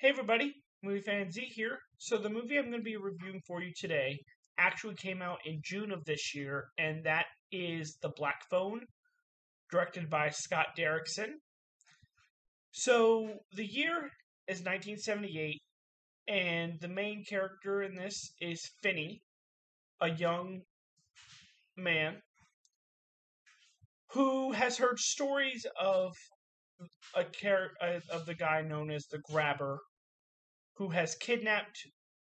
Hey everybody, movie fan Z here. So the movie I'm going to be reviewing for you today actually came out in June of this year, and that is The Black Phone, directed by Scott Derrickson. So the year is 1978, and the main character in this is Finney, a young man who has heard stories of a char- uh, of the guy known as the Grabber, who has kidnapped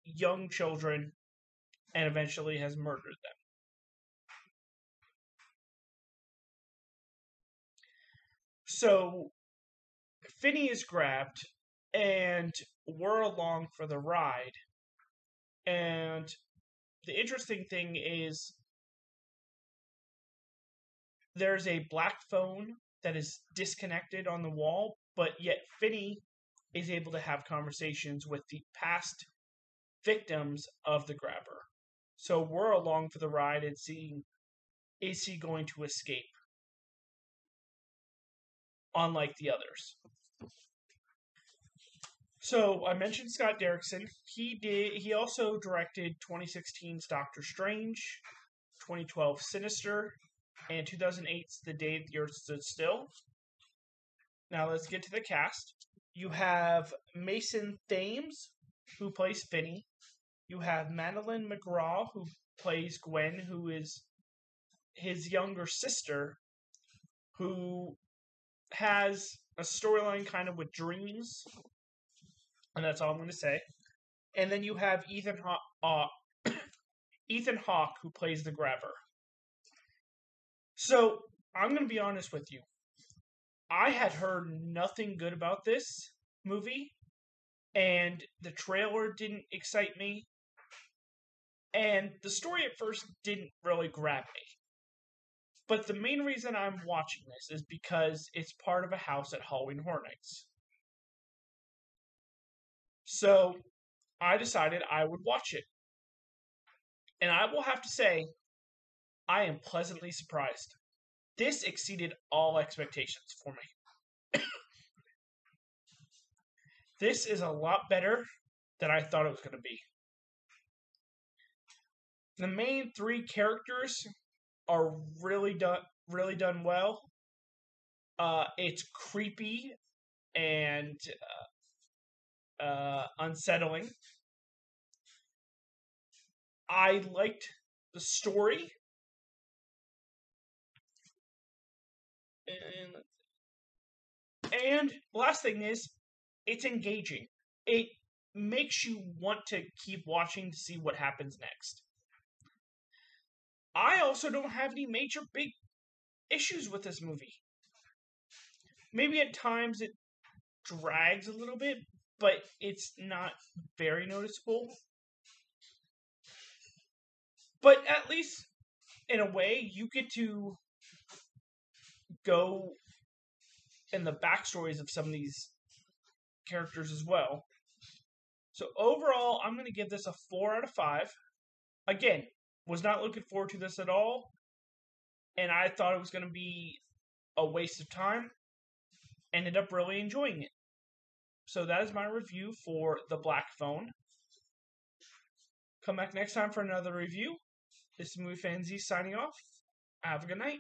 young children and eventually has murdered them. So Finney is grabbed, and we're along for the ride. And the interesting thing is there's a black phone that is disconnected on the wall, but yet Finney is able to have conversations with the past victims of the grabber. So we're along for the ride and seeing is he going to escape? Unlike the others. So I mentioned Scott Derrickson. He did. He also directed 2016's Doctor Strange, 2012 Sinister, and 2008's The Day the Earth Stood Still. Now let's get to the cast. You have Mason Thames, who plays Finney. You have Madeleine McGraw, who plays Gwen, who is his younger sister, who has a storyline kind of with dreams, and that's all I'm going to say. And then you have Ethan Haw- uh, Ethan Hawke, who plays the grabber. So I'm going to be honest with you. I had heard nothing good about this movie, and the trailer didn't excite me, and the story at first didn't really grab me. But the main reason I'm watching this is because it's part of a house at Halloween Horror Nights. So I decided I would watch it. And I will have to say, I am pleasantly surprised. This exceeded all expectations for me. this is a lot better than I thought it was going to be. The main three characters are really done really done well. Uh, it's creepy and uh, uh, unsettling. I liked the story. And, and last thing is, it's engaging. It makes you want to keep watching to see what happens next. I also don't have any major big issues with this movie. Maybe at times it drags a little bit, but it's not very noticeable. But at least in a way, you get to go in the backstories of some of these characters as well. So overall, I'm going to give this a 4 out of 5. Again, was not looking forward to this at all. And I thought it was going to be a waste of time. Ended up really enjoying it. So that is my review for The Black Phone. Come back next time for another review. This is Movie signing off. Have a good night.